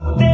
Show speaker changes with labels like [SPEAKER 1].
[SPEAKER 1] Oh.